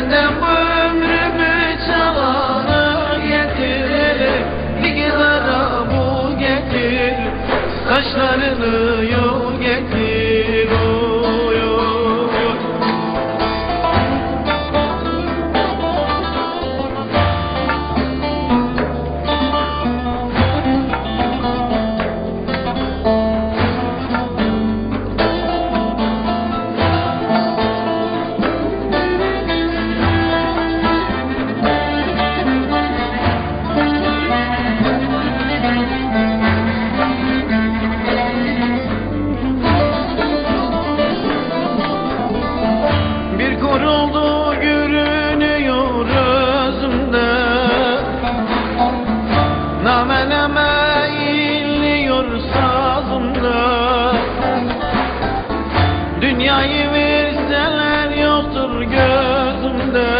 Benden bu ömrümü çalanı getir Liglara bu getir. Saçlarını yol getir oldu görünüyor özümde Name name inliyor sazımda. Dünyayı verseler yoktur gözümde.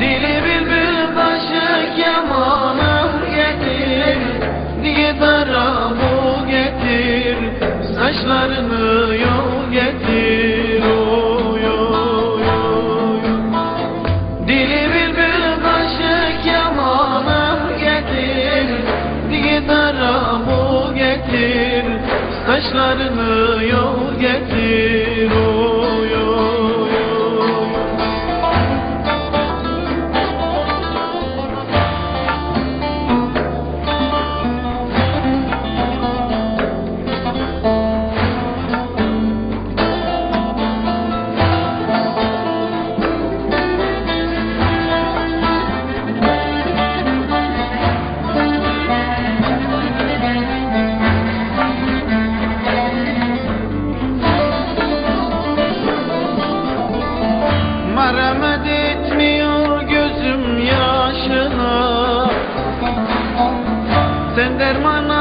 Dili bülbül başı kemanım getir. Gidara bu getir? Saçlarını Saçlarını yol getir Sender mana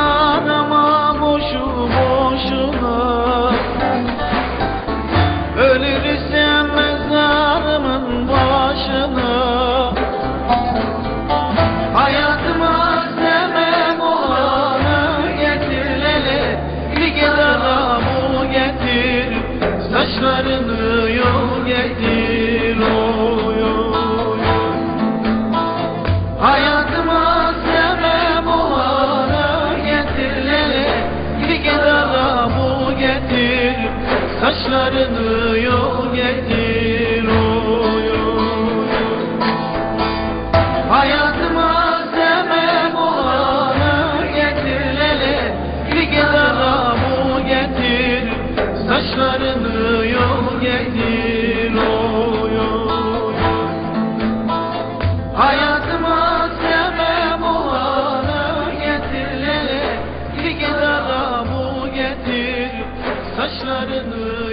Saçlarını yol getir blood in the